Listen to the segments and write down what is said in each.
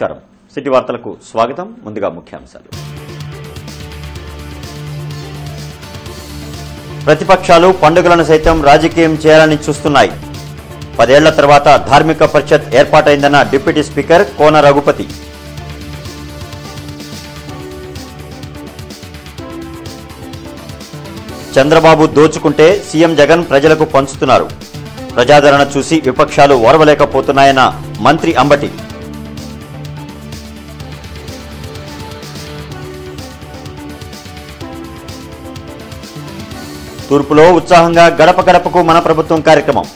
నమస్కారం. సిటీ వార్తలకు స్వాగతం. ముందుగా ముఖ్యాంశాలు. ప్రతిపక్షాలు పండుగలను సైతం రాజకీయం చేయాలని చూస్తున్నాయి. పదేళ్ళ తర్వాత ధార్మిక పరిషత్ ఏర్పాటైందన్న డిప్యూటీ స్పీకర్ కోన రఘుపతి. చంద్రబాబు దోచుకుంటే సీఎం జగన్ ప్రజలకు పంచుతున్నారు. ప్రజాదరణ చూసి విపక్షాలు ఓర్వలేకపోతున్నాయన్న మంత్రి అంబటి. తూర్పులో ఉత్సాహంగా గడప గడపకు మన ప్రభుత్వం కార్యక్రమం.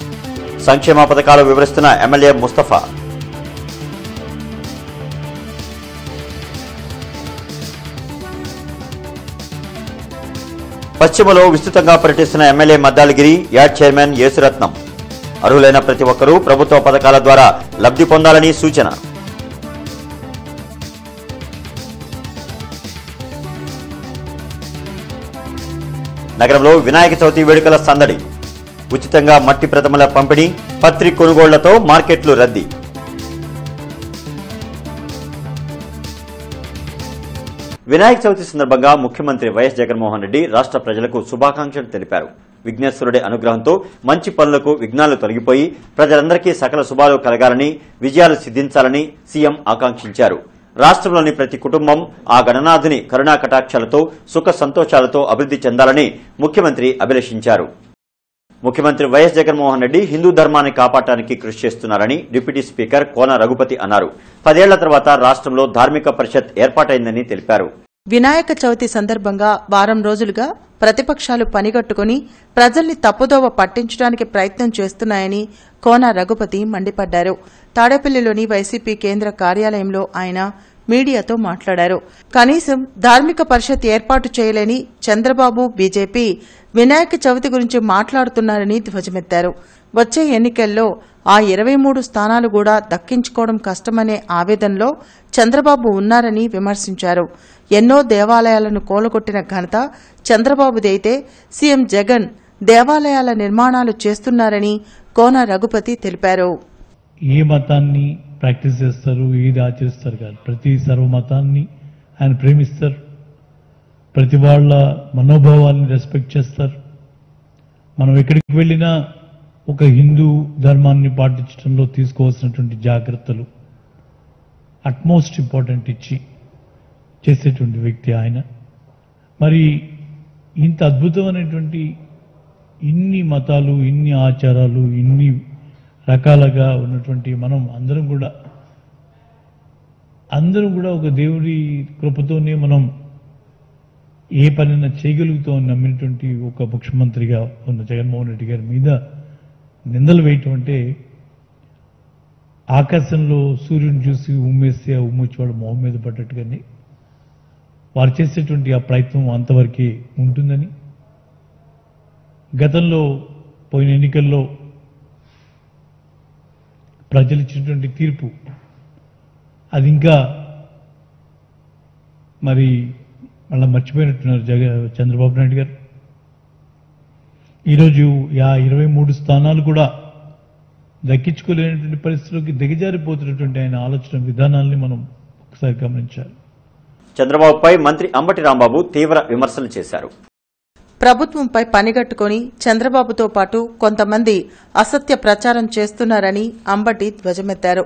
సంక్షేమ పథకాలు వివరిస్తున్న ఎమ్మెల్యే ముస్తఫా. పశ్చిమలో విస్తృతంగా పర్యటిస్తున్న MLA Maddaligiri yard chairman Yesuratnam. అర్హులైన ప్రతి ఒక్కరూ ప్రభుత్వ పథకాల ద్వారా లబ్ధి పొందాలని సూచన. నగరంలో వినాయక చవితి వేడుకల సందడి. ఉచితంగా మట్టి ప్రతిమల పంపిణీ పత్రి కొనుగోళ్ళతో మార్కెట్లు రద్దీ. వినాయక చవితి సందర్భంగా ముఖ్యమంత్రి వైఎస్ జగన్మోహన్ రెడ్డి రాష్ట్ర ప్రజలకు శుభాకాంక్షలు తెలిపారు. విఘ్నేశ్వరుడి అనుగ్రహంతో మంచి పనులకు విఘ్నాలు తొలగిపోయి ప్రజలందరికీ సకల శుభాలు కలగాలని విజయాలు సిద్ధించాలని సీఎం ఆకాంక్షించారు. రాష్ట్రంలోని ప్రతి కుటుంబం ఆ గణనాథుని కరుణా కటాక్షాలతో సుఖ సంతోషాలతో అభివృద్ధి చెందాలని ముఖ్యమంత్రి అభిలషించారు. ముఖ్యమంత్రి వైఎస్ జగన్మోహన్ రెడ్డి హిందూ ధర్మాన్ని కాపాడటానికి కృషి చేస్తున్నారని డిప్యూటీ స్పీకర్ కోన రఘుపతి అన్నారు. పదేళ్ళ తర్వాత రాష్ట్రంలో ధార్మిక పరిషత్ ఏర్పాటైందని తెలిపారు. వినాయక చవితి సందర్భంగా వారం రోజులుగా ప్రతిపక్షాలు పనిగట్టుకుని ప్రజల్ని తప్పుదోవ పట్టించడానికి ప్రయత్నం చేస్తున్నాయని కోన రఘుపతి మండిపడ్డారు. తాడేపల్లిలోని వైసీపీ కేంద్ర కార్యాలయంలో ఆయన మీడియాతో మాట్లాడారు. కనీసం ధార్మిక పరిషత్ ఏర్పాటు చేయలేని చంద్రబాబు బీజేపీ వినాయక చవితి గురించి మాట్లాడుతున్నారని ధ్వజమెత్తారు. వచ్చే ఎన్నికల్లో ఆ ఇరవై మూడు స్థానాలు కూడా దక్కించుకోవడం కష్టమనే ఆవేదనలో చంద్రబాబు ఉన్నారని విమర్శించారు. ఎన్నో దేవాలయాలను కోలగొట్టిన ఘనత చంద్రబాబుదైతే సీఎం జగన్ దేవాలయాల నిర్మాణాలు చేస్తున్నారని కోన రఘుపతి తెలిపారు. ఏ మతాన్ని ప్రాక్టీస్ చేస్తారు ఏది ఆచరిస్తారు కాదు. ప్రతి సర్వ మతాన్ని ఆయన ప్రేమిస్తారు. ప్రతి వాళ్ళ మనోభావాల్ని రెస్పెక్ట్ చేస్తారు. మనం ఎక్కడికి వెళ్ళినా ఒక హిందూ ధర్మాన్ని పాటించడంలో తీసుకోవాల్సినటువంటి జాగ్రత్తలు అట్మోస్ట్ ఇంపార్టెంట్ ఇచ్చి చేసేటువంటి వ్యక్తి ఆయన. మరి ఇంత అద్భుతమైనటువంటి ఇన్ని మతాలు ఇన్ని ఆచారాలు ఇన్ని రకాలుగా ఉన్నటువంటి మనం అందరం కూడా అందరం కూడా ఒక దేవుడి కృపతోనే మనం ఏ పనైనా చేయగలుగుతూ నమ్మినటువంటి ఒక ముఖ్యమంత్రిగా ఉన్న జగన్మోహన్ రెడ్డి గారి మీద నిందలు వేయటం అంటే ఆకాశంలో సూర్యుని చూసి ఉమ్మేస్తే ఆ ఉమ్మొచ్చేవాడు మొహం మీద పడ్డట్టుగానే వారు చేసేటువంటి ఆ ప్రయత్నం అంతవరకే ఉంటుందని గతంలో పోయిన ఎన్నికల్లో ప్రజలు ఇచ్చినటువంటి తీర్పు అది ఇంకా మరి మళ్ళీ మర్చిపోయినట్టున్నారు జగ చంద్రబాబు నాయుడు గారు. ఈరోజు యా ఇరవై మూడు స్థానాలు కూడా దక్కించుకోలేనటువంటి పరిస్థితుల్లోకి దిగజారిపోతున్నటువంటి ఆయన ఆలోచన విధానాల్ని మనం ఒకసారి గమనించాలి. చంద్రబాబుపై మంత్రి అంబటి రాంబాబు తీవ్ర విమర్శలు చేశారు. ప్రభుత్వంపై పనిగట్టుకుని చంద్రబాబుతో పాటు కొంతమంది అసత్య ప్రచారం చేస్తున్నారని అంబటి ధ్వజమెత్తారు.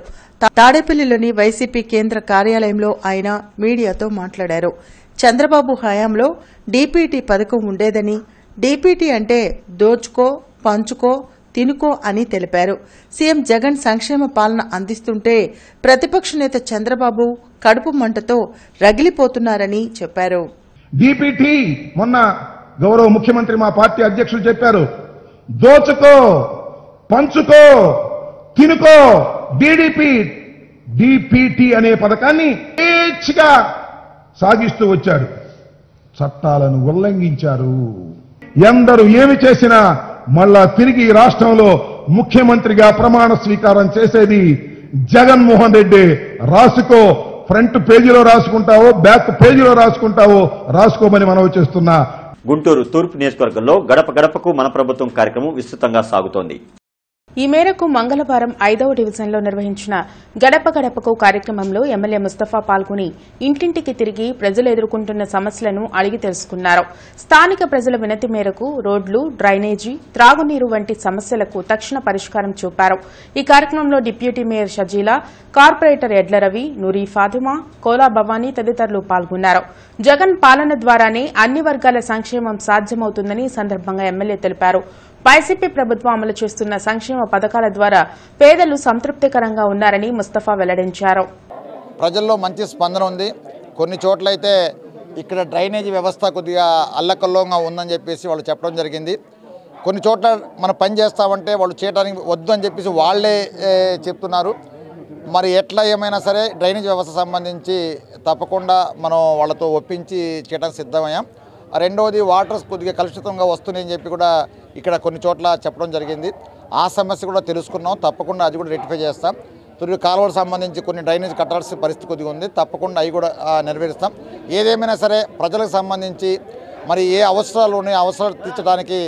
తాడేపల్లిలోని వైసీపీ కేంద్ర కార్యాలయంలో ఆయన మీడియాతో మాట్లాడారు. చంద్రబాబు హయాంలో డీపీటీ పథకం ఉండేదని డీపీటీ అంటే దోచుకో పంచుకో తినుకో అని తెలిపారు. సీఎం జగన్ సంక్షేమ పాలన అందిస్తుంటే ప్రతిపక్ష నేత చంద్రబాబు కడుపు మంటతో రగిలిపోతున్నారని చెప్పారు. డీపీటీ మొన్న గౌరవ ముఖ్యమంత్రి మా పార్టీ అధ్యక్షులు చెప్పారు. దోచుకో పంచుకో తినుకో డిడిపి డిపిటి అనే పథకాన్ని స్వేచ్ఛగా సాగిస్తూ వచ్చారు. చట్టాలను ఉల్లంఘించారు. ఎందరు ఏమి చేసినా మళ్ళా తిరిగి ఈ రాష్ట్రంలో ముఖ్యమంత్రిగా ప్రమాణ స్వీకారం చేసేది జగన్మోహన్ రెడ్డి. రాసుకో ఫ్రంట్ పేజీలో రాసుకుంటావో బ్యాక్ పేజీలో రాసుకుంటావో రాసుకోమని మనవి చేస్తున్నా గుంటూరు తూర్పు నియోజకవర్గంలో గడప గడపకు మన ప్రభుత్వం కార్యక్రమం విస్తృతంగా సాగుతోంది. ఈ మేరకు మంగళవారం ఐదవ డివిజన్లో నిర్వహించిన గడప గడపకు కార్యక్రమంలో ఎమ్మెల్యే ముస్తఫా పాల్గొని ఇంటింటికి తిరిగి ప్రజలు ఎదుర్కొంటున్న సమస్యలను అడిగి తెలుసుకున్నారు. స్థానిక ప్రజల వినతి మేరకు రోడ్లు డ్రైనేజీ త్రాగునీరు వంటి సమస్యలకు తక్షణ పరిష్కారం చూపారు. ఈ కార్యక్రమంలో deputy mayor Shajeela corporator Edla Ravi Noori Fatima Kola Bhavani తదితరులు పాల్గొన్నారు. జగన్ పాలన ద్వారానే అన్ని వర్గాల సంక్షేమం సాధ్యమవుతుందని ఈ సందర్భంగా ఎమ్మెల్యే తెలిపారు. వైసీపీ ప్రభుత్వం అమలు చేస్తున్న సంక్షేమ పథకాల ద్వారా పేదలు సంతృప్తికరంగా ఉన్నారని ముస్తఫా వెల్లడించారు. ప్రజల్లో మంచి స్పందన ఉంది. కొన్ని చోట్లయితే ఇక్కడ డ్రైనేజీ వ్యవస్థ కొద్దిగా అల్లకల్లోగా ఉందని చెప్పేసి వాళ్ళు చెప్పడం జరిగింది. కొన్ని చోట్ల మనం పని చేస్తామంటే వాళ్ళు చేయడానికి వద్దు అని చెప్పేసి వాళ్ళే చెప్తున్నారు. మరి ఎట్లా ఏమైనా సరే డ్రైనేజ్ వ్యవస్థ సంబంధించి తప్పకుండా మనం వాళ్ళతో ఒప్పించి చేయడానికి సిద్ధమయ్యాం. రెండవది వాటర్స్ కొద్దిగా కలుషితంగా వస్తున్నాయని చెప్పి కూడా ఇక్కడ కొన్ని చోట్ల చెప్పడం జరిగింది. ఆ సమస్య కూడా తెలుసుకున్నాం. తప్పకుండా అది కూడా రెక్టిఫై చేస్తాం. తొలి కాలువలకు సంబంధించి కొన్ని డ్రైనేజ్ కట్టాల్సిన పరిస్థితి కొద్దిగా ఉంది. తప్పకుండా అవి కూడా నెరవేరుస్తాం. ఏదేమైనా సరే ప్రజలకు సంబంధించి మరి ఏ అవసరాలు ఉన్నాయో అవసరాలు తీర్చడానికి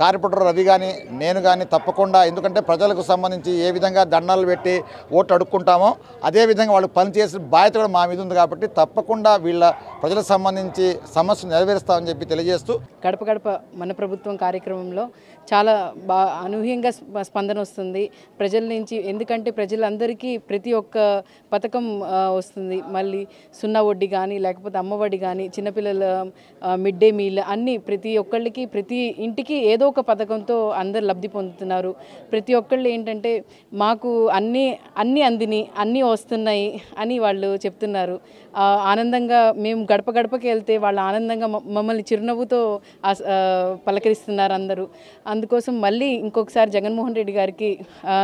కార్పొరేటర్ రవి కానీ నేను కానీ తప్పకుండా ఎందుకంటే ప్రజలకు సంబంధించి ఏ విధంగా దండాలు పెట్టి ఓట్లు అడుక్కుంటామో అదే విధంగా వాళ్ళు పనిచేసిన బాధ్యత కూడా మా మీద ఉంది కాబట్టి తప్పకుండా వీళ్ళ ప్రజలకు సంబంధించి సమస్యలు నెరవేరుస్తామని చెప్పి తెలియజేస్తూ. గడప గడప మన ప్రభుత్వం కార్యక్రమంలో చాలా బా అనూహ్యంగా స్ప- స్పందన వస్తుంది. ప్రజల నుంచి ఎందుకంటే ప్రజలందరికీ ప్రతి ఒక్క పథకం వస్తుంది. మళ్ళీ సున్నా వడ్డీ కానీ లేకపోతే అమ్మ కానీ చిన్నపిల్లల మిడ్ డే మీల్ అన్నీ ప్రతి ఒక్కళ్ళకి ప్రతి ఇంటికి ఏదో ఒక పథకంతో అందరు లబ్ధి పొందుతున్నారు. ప్రతి ఒక్కళ్ళు ఏంటంటే మాకు అన్నీ అన్నీ అందిని అన్నీ వస్తున్నాయి అని వాళ్ళు చెప్తున్నారు. ఆనందంగా మేము గడప గడపకి వెళ్తే వాళ్ళు ఆనందంగా మ- మమ్మల్ని చిరునవ్వుతో పలకరిస్తున్నారు అందరూ. అందుకోసం మళ్ళీ ఇంకొకసారి జగన్మోహన్ రెడ్డి గారికి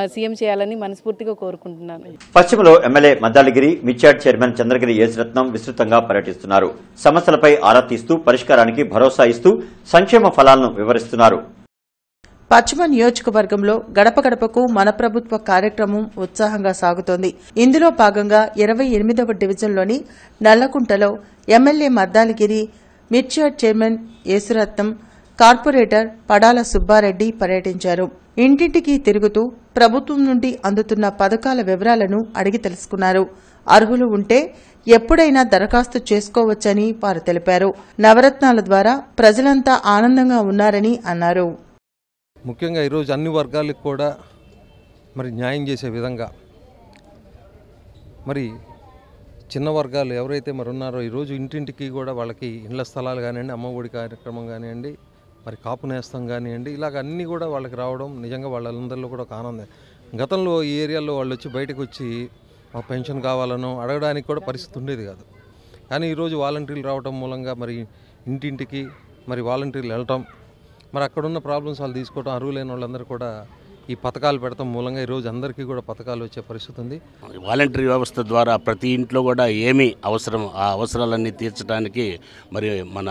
సీఎం చేయాలని మనస్ఫూర్తిగా కోరుకుంటున్నాను. పశ్చిమలో ఎమ్మెల్యే మద్దాలగిరి మిర్చాడ్ చైర్మన్ చంద్రగిరి యేసురత్నం విస్తృతంగా పర్యటిస్తున్నారు. సమస్యలపై ఆరా తీస్తూ పరిష్కారానికి భరోసా ఇస్తూ సంక్షేమ ఫలాలను వివరిస్తున్నారు. పశ్చిమ నియోజకవర్గంలో గడప గడపకు మన ప్రభుత్వ కార్యక్రమం ఉత్సాహంగా సాగుతోంది. ఇందులో భాగంగా ఇరవై ఎనిమిదవ డివిజన్లోని నల్లకుంటలో ఎమ్మెల్యే మద్దాలగిరి మిర్చియాడ్ చైర్మన్ యేసురత్నం కార్పొరేటర్ పడాల సుబ్బారెడ్డి పర్యటించారు. ఇంటింటికి తిరుగుతూ ప్రభుత్వం నుండి అందుతున్న పథకాల వివరాలను అడిగి తెలుసుకున్నారు. అర్హులు ఉంటే ఎప్పుడైనా దరఖాస్తు చేసుకోవచ్చని వారు తెలిపారు. నవరత్నాల ద్వారా ప్రజలంతా ఆనందంగా ఉన్నారని అన్నారు. ముఖ్యంగా ఈరోజు అన్ని వర్గాలకు కూడా మరి న్యాయం చేసే విధంగా మరి చిన్న వర్గాలు ఎవరైతే మరి ఉన్నారో ఈరోజు ఇంటింటికి కూడా వాళ్ళకి ఇండ్ల స్థలాలు కానివ్వండి అమ్మఒడి కార్యక్రమం కానివ్వండి మరి కాపు నేస్తం కానివ్వండి ఇలాగ అన్నీ కూడా వాళ్ళకి రావడం నిజంగా వాళ్ళందరిలో కూడా ఒక ఆనందం. గతంలో ఈ ఏరియాలో వాళ్ళు వచ్చి బయటకు వచ్చి మా పెన్షన్ కావాలనో అడగడానికి కూడా పరిస్థితి ఉండేది కాదు. కానీ ఈరోజు వాలంటీర్లు రావడం మూలంగా మరి ఇంటింటికి మరి వాలంటీర్లు వెళ్ళటం మరి అక్కడున్న ప్రాబ్లమ్స్ వాళ్ళు తీసుకోవడం అర్హులైన వాళ్ళందరూ కూడా ఈ పథకాలు పెడతాం మూలంగా. ఈరోజు అందరికీ కూడా పథకాలు వచ్చే పరిస్థితి ఉంది. వాలంటరీ వ్యవస్థ ద్వారా ప్రతి ఇంట్లో కూడా ఏమి అవసరం ఆ అవసరాలన్నీ తీర్చడానికి మరి మన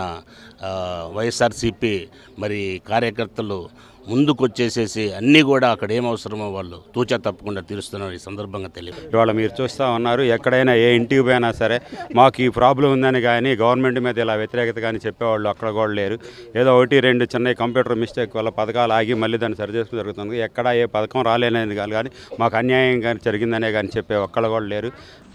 వైఎస్ఆర్సిపి వైఎస్ఆర్సీపీ మరి కార్యకర్తలు ముందుకొచ్చేసేసి అన్నీ కూడా అక్కడ ఏం అవసరమో వాళ్ళు తూచా తప్పకుండా తీరుస్తున్నారు ఈ సందర్భంగా తెలియదు. ఇవాళ మీరు చూస్తూ ఉన్నారు ఎక్కడైనా ఏ ఇంటికి పోయినా సరే మాకు ఈ ప్రాబ్లం ఉందని కానీ గవర్నమెంట్ మీద ఇలా వ్యతిరేకత కానీ చెప్పేవాళ్ళు అక్కడ కూడా లేరు. ఏదో ఒకటి రెండు చిన్న కంప్యూటర్ మిస్టేక్ వల్ల పథకాలు ఆగి మళ్ళీ దాన్ని సరిచేసుకుని జరుగుతుంది. ఎక్కడ ఏ పథకం రాలేనేది కాదు కానీ మాకు అన్యాయం కానీ జరిగిందనే కానీ చెప్పే ఒక్కళ్ళు కూడా లేరు.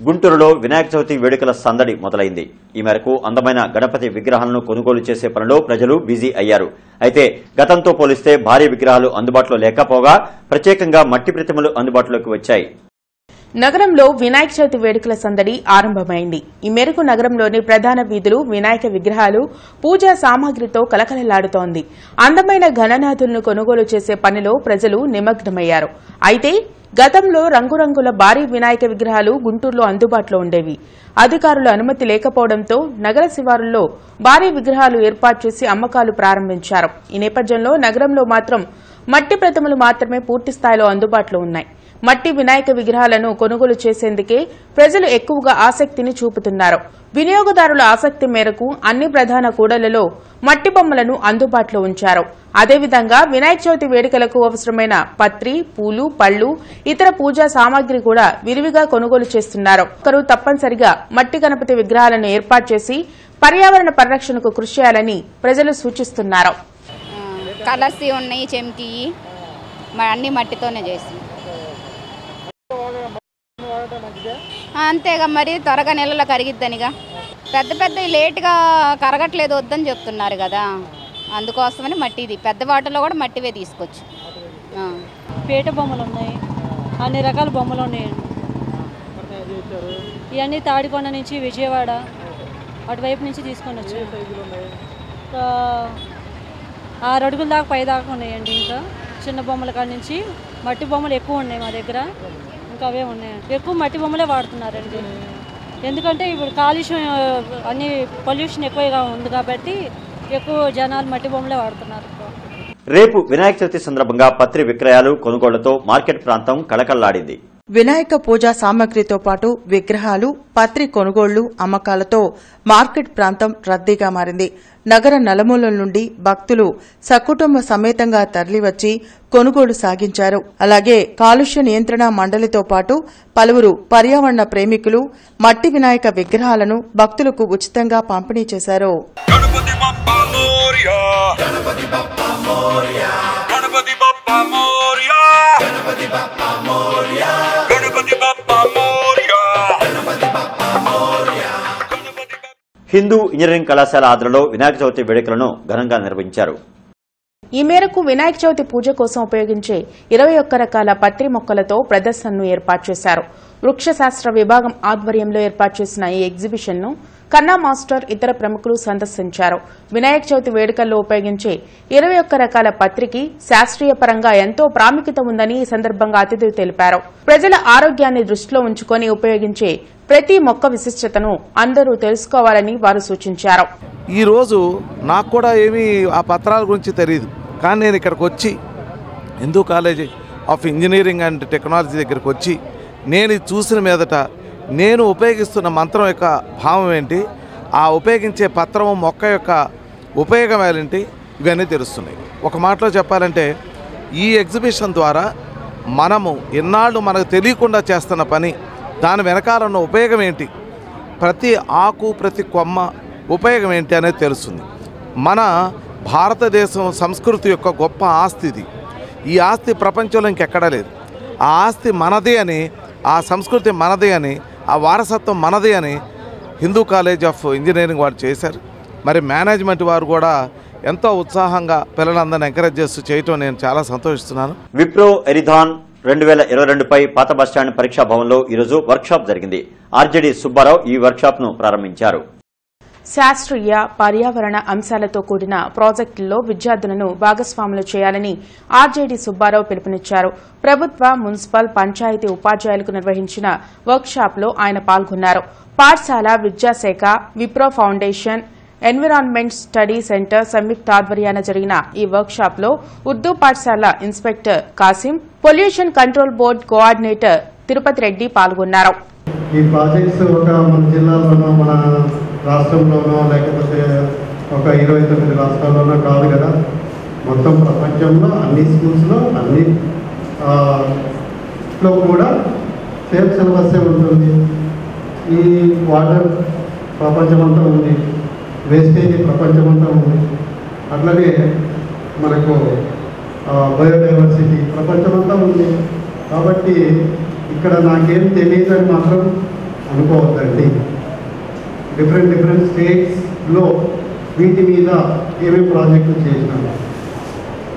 గుంటూరులో వినాయక చవితి వేడుకల సందడి మొదలైంది. ఈ మేరకు అందమైన గణపతి విగ్రహాలను కొనుగోలు చేసే పనిలో ప్రజలు బిజీ అయ్యారు. అయితే గతంతో పోలిస్తే భారీ విగ్రహాలు అందుబాటులో లేకపోగా ప్రత్యేకంగా మట్టి ప్రతిమలు అందుబాటులోకి వచ్చాయి. నగరంలో వినాయక చవితి వేడుకల సందడి ఆరంభమైంది. ఈ మేరకు నగరంలోని ప్రధాన వీధులు వినాయక విగ్రహాలు పూజా సామాగ్రితో కలకలలాడుతోంది. అందమైన ఘననాథులను కొనుగోలు చేసే పనిలో ప్రజలు నిమగ్నమయ్యారు. అయితే గతంలో రంగురంగుల భారీ వినాయక విగ్రహాలు గుంటూరులో అందుబాటులో ఉండేవి. అధికారుల అనుమతి లేకపోవడంతో నగర శివారుల్లో భారీ విగ్రహాలు ఏర్పాటు చేసి అమ్మకాలు ప్రారంభించారు. ఈ నేపథ్యంలో నగరంలో మాత్రం మట్టి ప్రతిమలు మాత్రమే పూర్తి స్థాయిలో అందుబాటులో ఉన్నాయి. మట్టి వినాయక విగ్రహాలను కొనుగోలు చేసేందుకే ప్రజలు ఎక్కువగా ఆసక్తిని చూపుతున్నారు. వినియోగదారుల ఆసక్తి మేరకు అన్ని ప్రధాన కూడళ్ళలో మట్టి బొమ్మలను అందుబాటులో ఉంచారు. అదేవిధంగా వినాయక చవితి వేడుకలకు అవసరమైన పత్రి పూలు పళ్ళు ఇతర పూజా సామాగ్రి కూడా విరివిగా కొనుగోలు చేస్తున్నారు. ఒకరు తప్పనిసరిగా మట్టి గణపతి విగ్రహాలను ఏర్పాటు చేసి పర్యావరణ పరిరక్షణకు కృషి చేయాలని ప్రజలు సూచిస్తున్నారు. కలర్స్ ఉన్నాయి చెమ్కి అన్ని మట్టితోనే చేసి అంతేగా మరి త్వరగా నెలలో కరిగిద్దనిగా. పెద్ద పెద్ద లేట్గా కరగట్లేదు వద్దని చెప్తున్నారు కదా. అందుకోసమని మట్టిది. పెద్ద వాటర్లో కూడా మట్టివే తీసుకోవచ్చు పేట బొమ్మలు ఉన్నాయి. అన్ని రకాల బొమ్మలు ఉన్నాయండి ఇవన్నీ తాడికొండ నుంచి విజయవాడ అటువైపు నుంచి తీసుకొని వచ్చాయి ఆ, ఆరు అడుగుల దాకా పై దాకా ఉన్నాయండి ఇంకా. చిన్న బొమ్మల కాడ నుంచి. మట్టి బొమ్మలు ఎక్కువ ఉన్నాయి మా దగ్గర. ఇంకా అవే ఉన్నాయండి ఎక్కువ మట్టి బొమ్మలే వాడుతున్నారండి. ఎందుకంటే ఇప్పుడు కాలుష్యం అన్ని పొల్యూషన్ ఎక్కువగా ఉంది కాబట్టి ఎక్కువ జనాలు మట్టి బొమ్మలే వాడుతున్నారు. రేపు వినాయక చవితి సందర్భంగా పత్రి విక్రయాలు కొనుగోళ్ళతో మార్కెట్ ప్రాంతం కళకళ్ళాడింది. వినాయక పూజా సామగ్రితో పాటు విగ్రహాలు పత్రి కొనుగోళ్ళు అమ్మకాలతో మార్కెట్ ప్రాంతం రద్దీగా మారింది. నగర నలుమూలల నుండి భక్తులు సకుటుంబ సమేతంగా తరలివచ్చి కొనుగోలు సాగించారు. అలాగే కాలుష్య నియంత్రణ మండలితో పాటు పలువురు పర్యావరణ ప్రేమికులు మట్టి వినాయక విగ్రహాలను భక్తులకు ఉచితంగా పంపిణీ చేశారు. గణపతి బప్పా మోరియా గణపతి బప్పా మోరియా గణపతి బప్పా మోరియా గణపతి బప్పా మోరియా హిందూ ఇంజనీరింగ్ కళాశాల ఆధ్వర్యంలో వినాయక చవితి వేడుకలను ఘనంగా నిర్వహించారు. ఈ మేరకు వినాయక చవితి పూజ కోసం ఉపయోగించే ఇరవై ఒక్క రకాల పత్రి మొక్కలతో ప్రదర్శనను ఏర్పాటు చేశారు. వృక్షశాస్త్ర విభాగం ఆధ్వర్యంలో ఏర్పాటు చేసిన ఈ ఎగ్జిబిషన్ను కన్నా మాస్టర్ ఇతర ప్రముఖులు సందర్శించారు. వినాయక చవితి వేడుకల్లో ఉపయోగించే ఇరవై ఒక్క రకాల పత్రికి శాస్త్రీయ పరంగా ఎంతో ప్రాముఖ్యత ఉందని ఈ సందర్భంగా అతిథులు తెలిపారు. ప్రజల ఆరోగ్యాన్ని దృష్టిలో ఉంచుకొని ఉపయోగించే ప్రతి మొక్క విశిష్టతను అందరూ తెలుసుకోవాలని వారు సూచించారు. ఈ రోజు నాకు కూడా ఏమీ ఆ పత్రాల గురించి తెలియదు కానీ నేను ఇక్కడికి వచ్చి Hindu college of engineering and technology దగ్గరికి వచ్చి నేను చూసిన మీదట నేను ఉపయోగిస్తున్న మంత్రం యొక్క భావం ఏంటి? ఆ ఉపయోగించే పత్రం మొక్క యొక్క ఉపయోగం ఏంటి? ఇవన్నీ తెలుస్తున్నాయి. ఒక మాటలో చెప్పాలంటే ఈ ఎగ్జిబిషన్ ద్వారా మనము ఎన్నాళ్ళు మనకు తెలియకుండా చేస్తున్న పని దాని వెనకాల ఉన్న ఉపయోగం ఏంటి? ప్రతి ఆకు ప్రతి కొమ్మ ఉపయోగం ఏంటి అనేది తెలుస్తుంది. మన భారతదేశం సంస్కృతి యొక్క గొప్ప ఆస్తి ఇది. ఈ ఆస్తి ప్రపంచంలో ఇంకెక్కడా లేదు. ఆ ఆస్తి మనదే అని ఆ సంస్కృతి మనదే అని ఆ వారసత్వం మనది అని హిందూ కాలేజ్ ఆఫ్ ఇంజనీరింగ్ వారు చేశారు. మరి మేనేజ్మెంట్ వారు కూడా ఎంతో ఉత్సాహంగా పిల్లలందరిని ఎంకరేజ్ చేస్తూ చేయటం నేను చాలా సంతోషిస్తున్నాను. విప్రో ఎరిథాన్ రెండు వేల ఇరవై రెండుపై పాత బస్టాండ్ పరీక్షా భవన్లో ఈరోజు వర్క్షాప్ జరిగింది. ఆర్జేడీ సుబ్బారావు ఈ వర్క్షాప్ను ప్రారంభించారు. శాస్త్రీయ పర్యావరణ అంశాలతో కూడిన ప్రాజెక్టుల్లో విద్యార్థులను భాగస్వాములు చేయాలని ఆర్జేడీ సుబ్బారావు పిలుపునిచ్చారు. ప్రభుత్వ మున్సిపల్ పంచాయతీ ఉపాధ్యాయులకు నిర్వహించిన వర్క్షాప్లో ఆయన పాల్గొన్నారు. పాఠశాల విద్యాశాఖ Wipro foundation environment study centre సంయుక్త ఆధ్వర్యాన జరిగిన ఈ వర్క్షాప్లో ఉర్దూ పాఠశాల inspector Kasim pollution control board coordinator Tirupati Reddy పాల్గొన్నారు. ఈ ప్రాజెక్ట్స్ ఒక మన జిల్లాలో మన రాష్ట్రంలోనో లేకపోతే ఒక ఇరవై తొమ్మిది రాష్ట్రాల్లోనో కాదు కదా. మొత్తం ప్రపంచంలో అన్ని స్కూల్స్లో అన్ని లో కూడా సేమ్ సిలబస్సే ఉంటుంది. ఈ వాటర్ ప్రపంచమంతా ఉంది. వేస్టేజ్ ప్రపంచమంతా ఉంది. అట్లనే మనకు బయోడైవర్సిటీ ప్రపంచమంతా ఉంది. కాబట్టి ఇక్కడ నాకేం తెలియదు అని మాత్రం అనుకోవద్దండి. డిఫరెంట్ డిఫరెంట్ స్టేట్స్లో వీటి మీద ఏమేమి ప్రాజెక్టులు చేసినాము.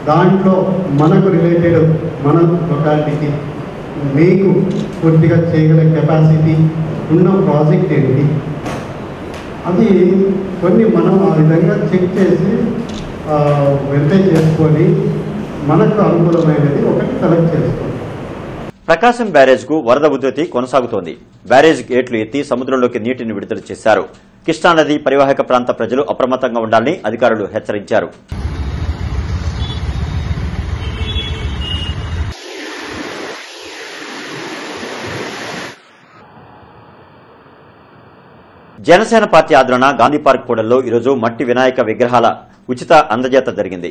దాంట్లో మనకు రిలేటెడ్ మన లొకాలిటీకి మీకు పూర్తిగా చేయగల కెపాసిటీ ఉన్న ప్రాజెక్ట్ ఏంటి? అది కొన్ని మనం ఆ విధంగా చెక్ చేసి వెరిఫై చేసుకొని మనకు అనుకూలమైనది ఒకటి సెలెక్ట్ చేసుకోండి ప్రకాశం బ్యారేజ్కు వరద ఉధృతి కొనసాగుతోంది. బ్యారేజ్ గేట్లు ఎత్తి సముద్రంలోకి నీటిని విడుదల చేశారు. కృష్ణానది పరివాహక ప్రాంత ప్రజలు అప్రమత్తంగా ఉండాలని అధికారులు హెచ్చరించారు. జనసేన పార్టీ ఆదరణ గాంధీ పార్క్ కూడల్లో ఈరోజు మట్టి వినాయక విగ్రహాల ఉచిత అందజేత జరిగింది.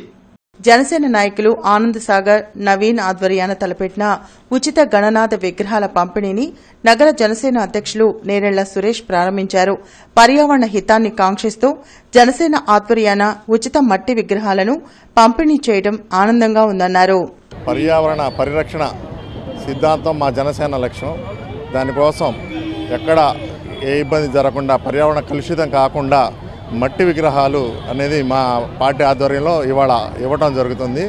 జనసేన నాయకులు ఆనంద్ సాగర్ నవీన్ ఆధ్వర్యాన తలపెట్టిన ఉచిత గణనాథ విగ్రహాల పంపిణీని నగర జనసేన అధ్యక్షులు నేరెళ్ళ సురేష్ ప్రారంభించారు. పర్యావరణ హితాన్ని కాంక్షిస్తూ జనసేన ఆధ్వర్యాన ఉచిత మట్టి విగ్రహాలను పంపిణీ చేయడం ఆనందంగా ఉందన్నారు. పర్యావరణ పరిరక్షణ సిద్ధాంతం మా జనసేన లక్ష్యం. దానికోసం ఎక్కడ ఏ ఇబ్బంది జరగకుండా పర్యావరణ కలుషితం కాకుండా మట్టి విగ్రహాలు అనేది మా పార్టీ ఆధ్వర్యంలో ఇవాళ ఇవ్వటం జరుగుతుంది.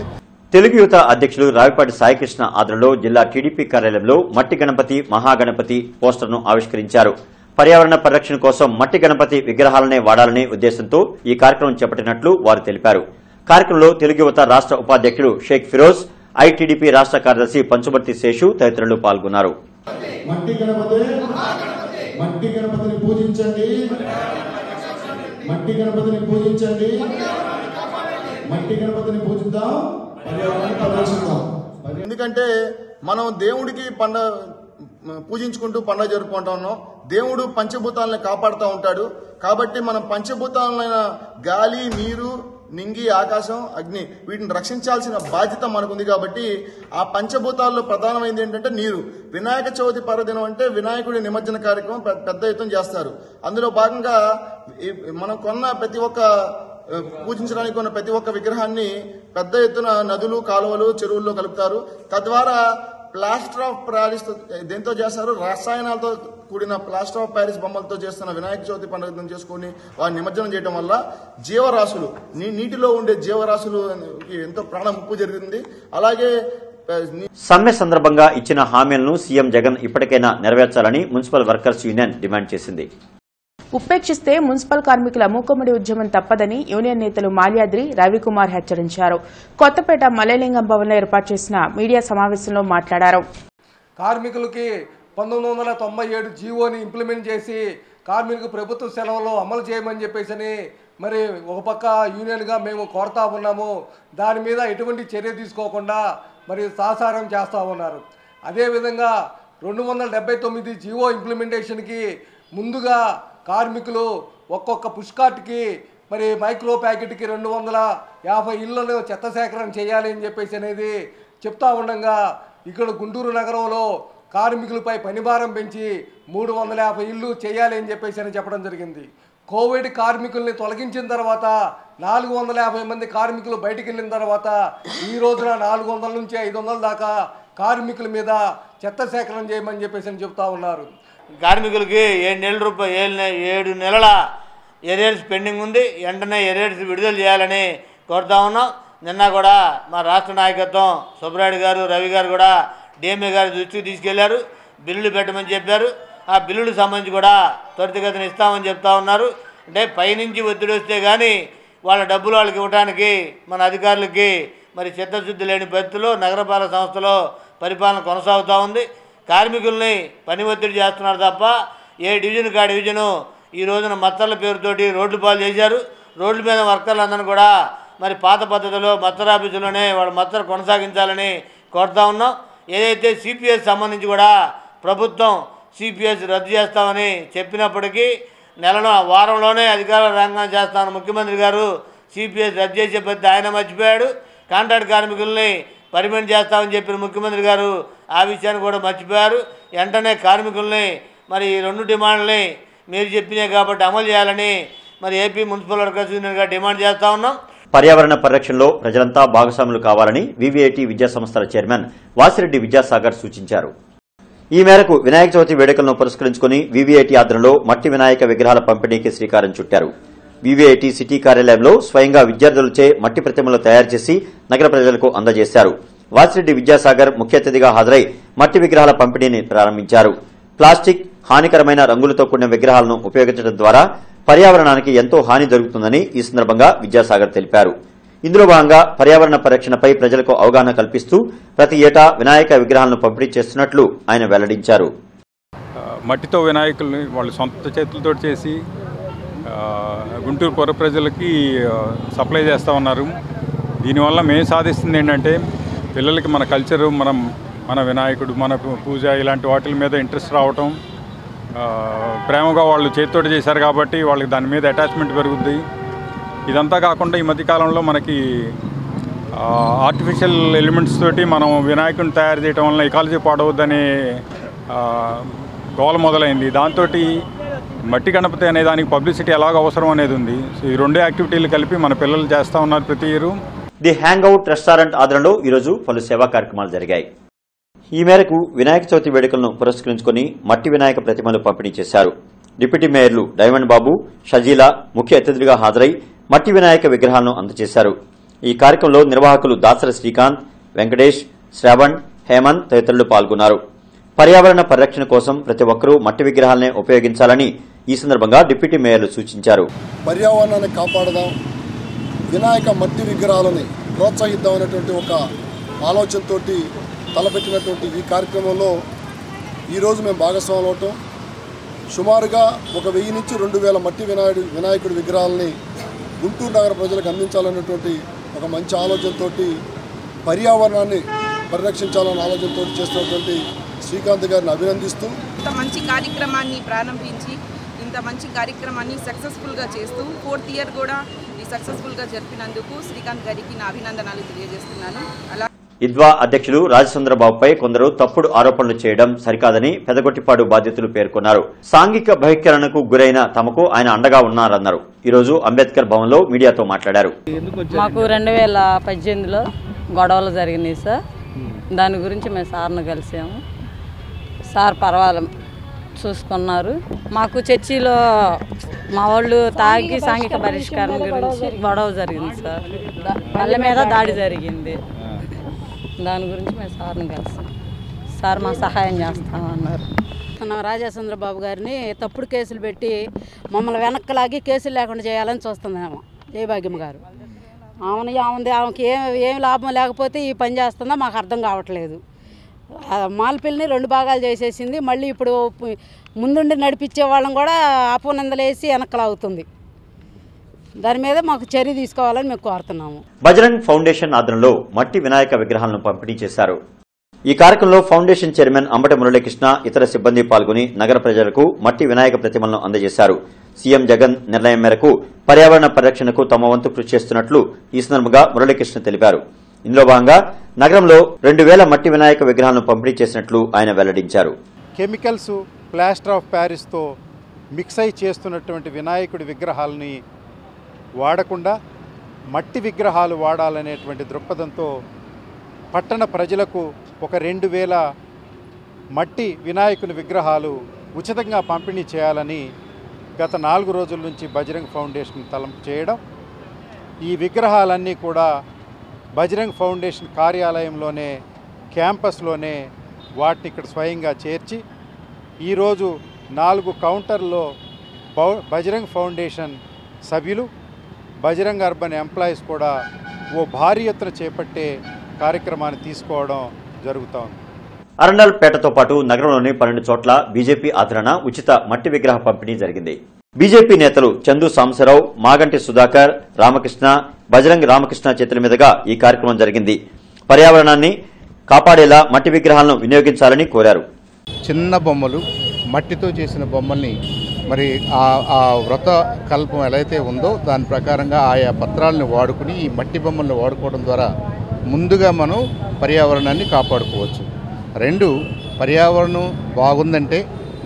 తెలుగు యువత అధ్యక్షులు రావిపాటి సాయికృష్ణ ఆధ్వర్యంలో జిల్లా టీడీపీ కార్యాలయంలో మట్టి గణపతి మహాగణపతి పోస్టర్ను ఆవిష్కరించారు. పర్యావరణ పరిరక్షణ కోసం మట్టి గణపతి విగ్రహాలనే వాడాలనే ఉద్దేశంతో ఈ కార్యక్రమం చేపట్టినట్లు వారు తెలిపారు. కార్యక్రమంలో తెలుగు యువత రాష్ట్ర ఉపాధ్యక్షుడు షేక్ ఫిరోజ్ ఐటీడీపీ రాష్ట్ర కార్యదర్శి పంచుమర్తి శేషు తదితరులు పాల్గొన్నారు. మట్టి గణపతి మట్టి గణపతిని మట్టి గణపతిని పూజించండి. మట్టి గణపతిని పూజిద్దాం. పర్యావరణాన్ని పరిరక్షిద్దాం ఎందుకంటే మనం దేవుడికి పండగ పూజించుకుంటూ పండగ జరుపుకుంటా ఉన్నాం. దేవుడు పంచభూతాలను కాపాడుతూ ఉంటాడు. కాబట్టి మనం పంచభూతాలైన గాలి నీరు నింగి ఆకాశం అగ్ని వీటిని రక్షించాల్సిన బాధ్యత మనకుంది కాబట్టి ఆ పంచభూతాల్లో ప్రధానమైనది ఏంటంటే నీరు. వినాయక చవితి పర్వదినం అంటే వినాయకుడి నిమజ్జన కార్యక్రమం పెద్ద ఎత్తున చేస్తారు. అందులో భాగంగా మనం కొన్న ప్రతి ఒక్క పూజించడానికి ఉన్న ప్రతి ఒక్క విగ్రహాన్ని పెద్ద ఎత్తున నదులు కాలువలు చెరువుల్లో కలుపుతారు. తద్వారా ప్లాస్టర్ ఆఫ్ ప్యారిస్ దేంతో చేస్తారు? రసాయనాలతో కూడిన ప్లాస్టర్ ఆఫ్ ప్యారిస్ బొమ్మలతో చేస్తున్న వినాయక చవితి పండుగను చేసుకుని వారిని నిమజ్జనం చేయడం వల్ల జీవరాశులు నీ నీటిలో ఉండే జీవరాశులు ఎంతో ప్రాణ ముప్పు జరిగింది. అలాగే సమ్మె సందర్భంగా ఇచ్చిన హామీలను సీఎం జగన్ ఇప్పటికైనా నెరవేర్చాలని మున్సిపల్ వర్కర్స్ యూనియన్ డిమాండ్ చేసింది. ఉపేక్షిస్తే మున్సిపల్ కార్మికుల మూకమ్మడి ఉద్యమం తప్పదని యూనియన్ నేతలు మాల్యాద్రి రవికుమార్ హెచ్చరించారు. కొత్తపేట మలయలింగం భవన్లో ఏర్పాటు చేసిన మీడియా సమావేశంలో మాట్లాడారు. కార్మికులకి పంతొమ్మిది వందల తొంభై ఏడు జీవోని ఇంప్లిమెంట్ చేసి కార్మికులకు ప్రభుత్వ సెలవులు అమలు చేయమని చెప్పేసి మరి ఒక పక్క యూనియన్గా మేము కోరుతా ఉన్నాము. దాని మీద ఎటువంటి చర్య తీసుకోకుండా మరి సాసారం చేస్తూ ఉన్నారు. అదేవిధంగా రెండు వందల డెబ్బై తొమ్మిది జీవో ఇంప్లిమెంటేషన్కి ముందుగా కార్మికులు ఒక్కొక్క పుష్కార్ట్కి మరి మైక్రో ప్యాకెట్కి రెండు వందల యాభై ఇళ్ళలో చెత్త సేకరణ చేయాలి అని చెప్పేసి అనేది చెప్తా ఉండగా ఇక్కడ గుంటూరు నగరంలో కార్మికులపై పనిభారం పెంచి మూడు వందల యాభై ఇళ్ళు చేయాలి అని చెప్పేసి అని చెప్పడం జరిగింది. కోవిడ్ కార్మికుల్ని తొలగించిన తర్వాత నాలుగు వందల యాభై మంది కార్మికులు బయటికి వెళ్ళిన తర్వాత ఈ రోజున నాలుగు వందల నుంచి ఐదు వందల దాకా కార్మికుల మీద చెత్త సేకరణ చేయమని చెప్పేసి అని చెప్తా ఉన్నారు. కార్మికులకి ఏడు నెలల రూపాయలు ఏడు నె- ఏడు నెలల ఎరేడ్స్ పెండింగ్ ఉంది. వెంటనే ఎరేడ్స్ విడుదల చేయాలని కోరుతా ఉన్నాం. నిన్న కూడా మా రాష్ట్ర నాయకత్వం సుబ్రాయుడు గారు రవి గారు కూడా డిఎంఏ గారి దృష్టికి తీసుకెళ్ళారు. బిల్లులు పెట్టమని చెప్పారు. ఆ బిల్లులకు సంబంధించి కూడా త్వరితగతిన ఇస్తామని చెప్తా ఉన్నారు. అంటే పైనుంచి ఒత్తిడి వస్తే కానీ వాళ్ళ డబ్బులు వాళ్ళకి ఇవ్వడానికి మన అధికారులకి మరి చిత్తశుద్ధి లేని పరిస్థితుల్లో నగరపాలక సంస్థలో పరిపాలన కొనసాగుతూ ఉంది. కార్మికుల్ని పని ఒత్తిడి చేస్తున్నారు తప్ప ఏ డివిజన్ కా డివిజను ఈ రోజున మత్తర్ల పేరుతోటి రోడ్లు పాలు చేశారు. రోడ్ల మీద వర్కర్లందరినీ కూడా మరి పాత పద్ధతిలో మత్తర్ ఆఫీసులోనే వాళ్ళు మత్తర్ కొనసాగించాలని కోరుతా ఉన్నాం. ఏదైతే సిపిఎస్ సంబంధించి కూడా ప్రభుత్వం సిపిఎస్ రద్దు చేస్తామని చెప్పినప్పటికీ నెలలో వారంలోనే అధికార రంగం చేస్తామని ముఖ్యమంత్రి గారు సిపిఎస్ రద్దు చేసే పద్ధతి ఆయన మర్చిపోయాడు. కాంట్రాక్ట్ కార్మికుల్ని పరిమిణం చేస్తామని చెప్పిన ముఖ్యమంత్రి గారు ఆ విషయాన్ని కూడా మర్చిపోయారు. వెంటనే కార్మికుల్ని మరి రెండు డిమాండ్లని మీరు చెప్పినాయి కాబట్టి అమలు చేయాలని మరి ఏపీ మున్సిపల్ వర్కర్స్ యూనియన్గా డిమాండ్ చేస్తా ఉన్నాం. పర్యావరణ పరిరక్షణలో ప్రజలంతా భాగస్వాములు కావాలని వివిఐటి విద్యా సంస్థల చైర్మన్ వాసిరెడ్డి విద్యాసాగర్ సూచించారు. ఈ మేరకు వినాయక చవితి వేడుకలను పురస్కరించుకుని వివిఐటి ఆధ్వర్యంలో మట్టి వినాయక విగ్రహాల పంపిణీకి శ్రీకారం చుట్టారు. వివిఐటి సిటీ కార్యాలయంలో స్వయంగా విద్యార్థులచే మట్టి ప్రతిమలు తయారు చేసి నగర ప్రజలకు అందజేశారు. వాసిరెడ్డి విద్యాసాగర్ ముఖ్య అతిథిగా హాజరై మట్టి విగ్రహాల పంపిణీని ప్రారంభించారు. ప్లాస్టిక్ హానికరమైన రంగులతో కూడిన విగ్రహాలను ఉపయోగించడం ద్వారా పర్యావరణానికి ఎంతో హాని జరుగుతుందని ఈ సందర్భంగా విద్యాసాగర్ తెలిపారు. ఇందులో భాగంగా పర్యావరణ పరిరక్షణపై ప్రజలకు అవగాహన కల్పిస్తూ ప్రతి ఏటా వినాయక విగ్రహాలను పంపిణీ చేస్తున్నట్లు ఆయన వెల్లడించారు. మట్టితో వినాయకుల్ని వాళ్ళు సొంత చేతులతో చేసి గుంటూరు పొర ప్రజలకి సప్లై చేస్తూ ఉన్నారు. దీనివల్ల మేము సాధిస్తుంది ఏంటంటే పిల్లలకి మన కల్చరు మనం మన వినాయకుడు మన పూజ ఇలాంటి వాటి మీద ఇంట్రెస్ట్ రావటం ప్రేమగా వాళ్ళు చేతితోటి చేశారు కాబట్టి వాళ్ళకి దాని మీద అటాచ్మెంట్ పెరుగుద్ది. ఇదంతా కాకుండా ఈ మధ్యకాలంలో మనకి ఆర్టిఫిషియల్ ఎలిమెంట్స్ తోటి మనం వినాయకుడిని తయారు చేయడం వల్ల ఎకాలజీ పాడవద్దనే గోల మొదలైంది. దాంతో మట్టి గణపతి అనే దానికి పబ్లిసిటీ ఎలాగ అవసరం అనేది ఉంది. సో ఈ రెండు యాక్టివిటీలు కలిపి మన పిల్లలు చేస్తూ ఉన్నారు ప్రతి year the hang out restaurant ఆధ్వర్యంలో ఈరోజు పలు సేవా కార్యక్రమాలు జరిగాయి. ఈ మేరకు వినాయక చవితి వేడుకలను పురస్కరించుకుని మట్టి వినాయక ప్రతిమలు పంపిణీ చేశారు. డిప్యూటీ మేయర్లు డైమండ్ బాబు షజీలా ముఖ్య అతిథులుగా హాజరై మట్టి వినాయక విగ్రహాలను అందజేశారు. ఈ కార్యక్రమంలో నిర్వాహకులు దాసర శ్రీకాంత్ వెంకటేష్ శ్రావణ్ హేమంత్ తదితరులు పాల్గొన్నారు. పర్యావరణ పరిరక్షణ కోసం ప్రతి ఒక్కరూ మట్టి విగ్రహాలనే ఉపయోగించాలని ఈ సందర్భంగా డిప్యూటీ మేయర్లు సూచించారు. పర్యావరణాన్ని కాపాడదాం వినాయక మట్టి విగ్రహాలని ప్రోత్సహిద్దాం అనేటువంటి ఒక ఆలోచనతో తలపెట్టినటువంటి ఈ కార్యక్రమంలో ఈరోజు మేము భాగస్వాములు అవటం. సుమారుగా ఒక వెయ్యి నుంచి రెండు వేల మట్టి వినాయకుడు వినాయకుడి విగ్రహాలని గుంటూరు నగర ప్రజలకు అందించాలనేటువంటి ఒక మంచి ఆలోచనతో పర్యావరణాన్ని పరిరక్షించాలన్న ఆలోచనతో చేస్తున్నటువంటి శ్రీకాంత్ గారిని అభినందిస్తూ ఇంత మంచి కార్యక్రమాన్ని ప్రారంభించి ఇంత మంచి కార్యక్రమాన్ని సక్సెస్ఫుల్గా చేస్తూ ఫోర్త్ ఇయర్ కూడా సక్సెస్ఫుల్గా జరిపినందుకు శ్రీకాంత్ గారికి నా అభినందనాలు తెలియజేస్తున్నాను. అలా ఇద్వా అధ్యక్షులు రాజసుందరబాబుపై కొందరు తప్పుడు ఆరోపణలు చేయడం సరికాదని పెదగొట్టిపాడు బాధ్యతలు పేర్కొన్నారు. సాంఘిక బహిష్కరణకు గురైన తమకు ఆయన అండగా ఉన్నారన్నారు. ఈరోజు అంబేద్కర్ భవన్లో మీడియాతో మాట్లాడారు. మాకు రెండు వేల పద్దెనిమిదిలో గొడవలు జరిగినాయి సార్. దాని గురించి మేము సార్ను కలిసాము. సార్ పర్వాలేదు. చూసుకున్నారు. మాకు చర్చిలో మా వాళ్ళు తాగి సాంఘిక పరిష్కారం గురించి గొడవ జరిగింది సార్. వాళ్ళ మీద దాడి జరిగింది. దాని గురించి మేము సార్ని కలిసాం. సార్ మా సహాయం చేస్తామన్నారు. నా గారిని తప్పుడు కేసులు పెట్టి మమ్మల్ని వెనక్కి లాగి కేసులు లేకుండా చేయాలని చూస్తుందేమో జయభాగ్యం గారు. ఆమెను ఆమె ఆమెకి ఏం ఏం లాభం లేకపోతే ఈ పని చేస్తుందో మాకు అర్థం కావట్లేదు. మాల్పిల్ని రెండు భాగాలు చేసేసింది. మళ్ళీ ఇప్పుడు ముందుండి నడిపించే వాళ్ళని కూడా అపనిందలేసి వెనకలాగుతుంది దాని మీద మాకు చర్య తీసుకోవాలని మేము కోరుతున్నాము. బజరంగ్ ఫౌండేషన్ ఆధ్వర్యంలో మట్టి వినాయక విగ్రహాలను పంపిణీ చేశారు. ఈ కార్యక్రమంలో ఫౌండేషన్ చైర్మన్ అంబటి మురళీకృష్ణ ఇతర సిబ్బంది పాల్గొని నగర ప్రజలకు మట్టి వినాయక ప్రతిమలను అందజేశారు. సీఎం జగన్ నిర్ణయం మేరకు పర్యావరణ పరిరక్షణకు తమ వంతు కృషి చేస్తున్నట్లు ఈ సందర్భంగా మురళీకృష్ణ తెలిపారు. ఇందులో భాగంగా నగరంలో రెండు వేల మట్టి వినాయక విగ్రహాలను పంపిణీ చేసినట్లు ఆయన వెల్లడించారు. కెమికల్స్ ప్లాస్టర్ ఆఫ్ ప్యారిస్తో మిక్స్ అయి చేస్తున్నటువంటి వినాయకుడి విగ్రహాలని వాడకుండా మట్టి విగ్రహాలు వాడాలనేటువంటి దృక్పథంతో పట్టణ ప్రజలకు ఒక రెండు వేల మట్టి వినాయకుని విగ్రహాలు ఉచితంగా పంపిణీ చేయాలని గత నాలుగు రోజుల నుంచి బజరంగ్ ఫౌండేషన్ తలంపు చేయడం ఈ విగ్రహాలన్నీ కూడా బజరంగ్ ఫౌండేషన్ కార్యాలయంలోనే క్యాంపస్లోనే వాటిని ఇక్కడ స్వయంగా చేర్చి ఈరోజు నాలుగు కౌంటర్లో బౌ- బజరంగ్ ఫౌండేషన్ సభ్యులు బజరంగ్ అర్బన్ ఎంప్లాయీస్ కూడా ఓ భారీ ఎత్తున చేపట్టే కార్యక్రమాన్ని తీసుకోవడం జరుగుతోంది. అరండాల్పేటతో పాటు నగరంలోని పన్నెండు చోట్ల బీజేపీ ఆదరణ ఉచిత మట్టి విగ్రహ పంపిణీ జరిగింది. బీజేపీ నేతలు చందు సాంబశివరావు మాగంటి సుధాకర్ రామకృష్ణ బజరంగ్ రామకృష్ణ చేతుల మీదుగా ఈ కార్యక్రమం జరిగింది. పర్యావరణాన్ని కాపాడేలా మట్టి విగ్రహాలను వినియోగించాలని కోరారు. చిన్న బొమ్మలు మట్టితో చేసిన బొమ్మల్ని మరి ఆ వ్రత కల్పం ఎలా అయితే ఉందో దాని ప్రకారంగా ఆయా పత్రాలను వాడుకుని ఈ మట్టి బొమ్మల్ని వాడుకోవడం ద్వారా ముందుగా మనం పర్యావరణాన్ని కాపాడుకోవచ్చు. రెండు పర్యావరణం బాగుందంటే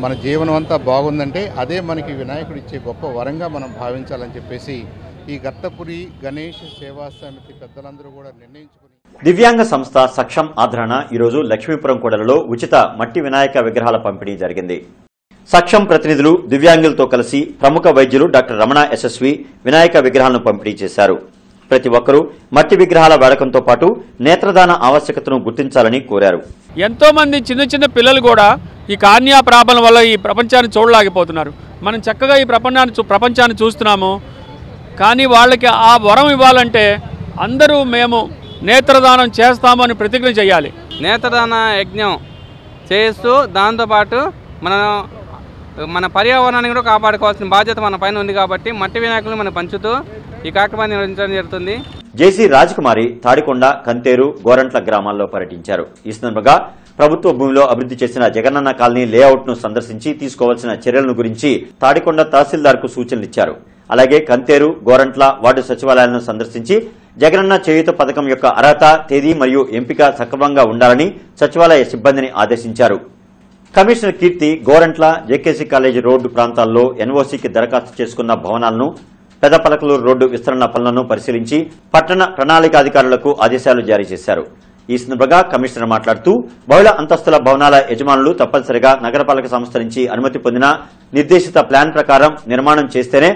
మన జీవనం అంతా బాగుందంటే అదే మనకి వినాయకుడు ఇచ్చే గొప్ప వరంగా మనం భావించాలని చెప్పేసి ఈ గర్తపురి గణేష్ సేవా సమితి పెద్దలందరూ కూడా నిర్ణయించుకుని దివ్యాంగ సంస్థ సక్షం ఆదరణ ఈరోజు లక్ష్మీపురం కూడలలో ఉచిత మట్టి వినాయక విగ్రహాల పంపిణీ జరిగింది. సక్షం ప్రతినిధులు దివ్యాంగులతో కలిసి ప్రముఖ వైద్యులు డాక్టర్ రమణ యశస్వి వినాయక విగ్రహాలను పంపిణీ చేశారు. ప్రతి ఒక్కరూ మట్టి విగ్రహాల వాడకంతో పాటు నేత్రదాన ఆవశ్యకతను గుర్తించాలని కోరారు. ఎంతో మంది చిన్న చిన్న పిల్లలు కూడా ఈ కార్నియా ప్రాబ్లం వల్ల ఈ ప్రపంచాన్ని చూడలేకపోతున్నారు మనం చక్కగా ఈ ప్రపంచాన్ని చూ- ప్రపంచాన్ని చూస్తున్నాము. కానీ వాళ్ళకి ఆ వరం ఇవ్వాలంటే అందరూ మేము నేత్రదానం చేస్తామని ప్రతిజ్ఞ చేయాలి. నేత్రదాన యజ్ఞం చేస్తూ దాంతోపాటు మన మన పర్యావరణాన్ని కూడా కాపాడుకోవాల్సిన బాధ్యత మన పైన ఉంది కాబట్టి మట్టి వినాయకులను మనం పంచుతూ ఈ కార్యక్రమాన్ని నిర్వహించడం జరుగుతుంది. జేసీ రాజకుమారి తాడికొండ కంతేరు గోరంట్ల గ్రామాల్లో పర్యటించారు. ఈ సందర్భంగా ప్రభుత్వ భూమిలో అభివృద్ధి చేసిన జగనన్న కాలనీ లేఅవుట్ను సందర్శించి తీసుకోవాల్సిన చర్యలను గురించి తాడికొండ తహసీల్దార్కు సూచనలిచ్చారు. అలాగే కంతేరు గోరంట్ల వార్డు సచివాలయాలను సందర్శించి జగనన్న చేయూత పథకం యొక్క అర్హత తేదీ మరియు ఎంపిక సక్రమంగా ఉండాలని సచివాలయ సిబ్బందిని ఆదేశించారు. Commissioner Keerthi Gorantla JKC college road ప్రాంతాల్లో ఎన్ఓసీకి దరఖాస్తు చేసుకున్న భవనాలను పెదపలకలూరు రోడ్డు విస్తరణ పనులను పరిశీలించి పట్టణ ప్రణాళికాధికారులకు ఆదేశాలు జారీ చేశారు. ఈ సందర్భంగా కమిషనర్ మాట్లాడుతూ బహుళ అంతస్తుల భవనాల యజమానులు తప్పనిసరిగా నగరపాలక సంస్థ నుంచి అనుమతి పొందిన నిర్దేశిత ప్లాన్ ప్రకారం నిర్మాణం చేస్తేనే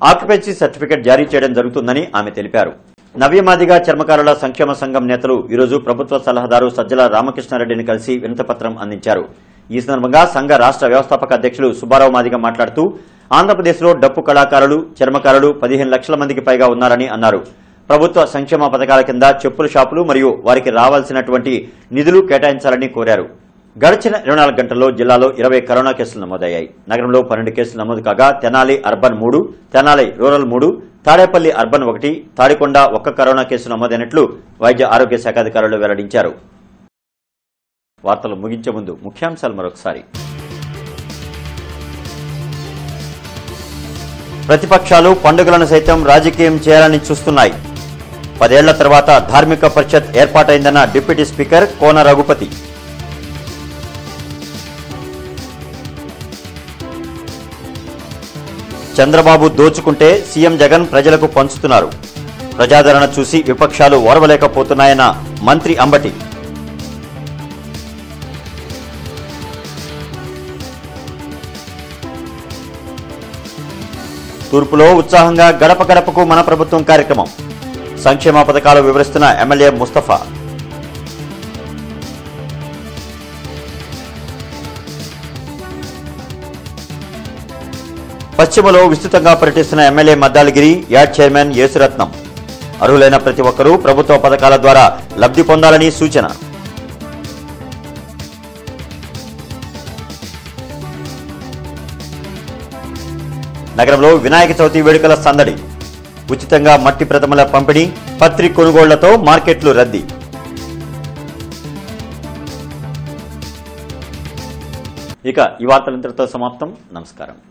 ఆక్యుపెన్సీ సర్టిఫికెట్ జారీ చేయడం జరుగుతుందని ఆమె తెలిపారు. నవ్యమాదిగా చర్మకారుల సంక్షేమ సంఘం నేతలు ఈరోజు ప్రభుత్వ సలహాదారు సజ్జల రామకృష్ణారెడ్డిని కలిసి వినతపత్రం అందించారు. ఈ సందర్భంగా సంఘ రాష్ట్ర వ్యవస్థాపక అధ్యక్షులు సుబ్బారావు మాదిగ మాట్లాడుతూ ఆంధ్రప్రదేశ్లో డప్పు కళాకారులు చర్మకారులు పదిహేను లక్షల మందికి పైగా ఉన్నారని అన్నారు. ప్రభుత్వ సంక్షేమ పథకాల కింద చెప్పుల షాపులు మరియు వారికి రావాల్సినటువంటి నిధులు కేటాయించాలని కోరారు. గడిచిన ఇరవై నాలుగు గంటల్లో జిల్లాలో ఇరవై కరోనా కేసులు నమోదయ్యాయి. నగరంలో పన్నెండు కేసులు నమోదు కాగా తెనాలి అర్బన్ మూడు తెనాలి రూరల్ మూడు తాడేపల్లి అర్బన్ ఒకటి తాడికొండ ఒక్క కరోనా కేసు నమోదైనట్లు వైద్య ఆరోగ్య శాఖ అధికారులు వెల్లడించారు. వార్తలు ముగించే ముందు ముఖ్యాంశాలు మరొకసారి. ప్రతిపక్షాలు పండుగలను సైతం రాజకీయం చేయాలని చూస్తున్నాయి. పదేళ్ళ తర్వాత ధార్మిక పరిషత్ ఏర్పాటైందన్న డిప్యూటీ స్పీకర్ కోన రఘుపతి. చంద్రబాబు దోచుకుంటే సీఎం జగన్ ప్రజలకు పంచుతున్నారు. ప్రజాదరణ చూసి విపక్షాలు ఓర్వలేకపోతున్నాయన్న మంత్రి అంబటి. తూర్పులో ఉత్సాహంగా గడప గడపకు మన ప్రభుత్వం కార్యక్రమం. సంక్షేమ పథకాలు వివరిస్తున్న ఎమ్మెల్యే ముస్తఫా. పశ్చిమలో విస్తృతంగా పర్యటిస్తున్న MLA Maddaligiri yard chairman Yesuratnam. అర్హులైన ప్రతి ఒక్కరూ ప్రభుత్వ పథకాల ద్వారా లబ్ధి పొందాలని సూచన. నగరంలో వినాయక చవితి వేడుకల సందడి. ఉచితంగా మట్టి ప్రథమల పంపిణీ పత్రి కొనుగోళ్ళతో మార్కెట్లు రద్దీ. ఇక ఈ వార్తలంతటితో సమాప్తం. నమస్కారం.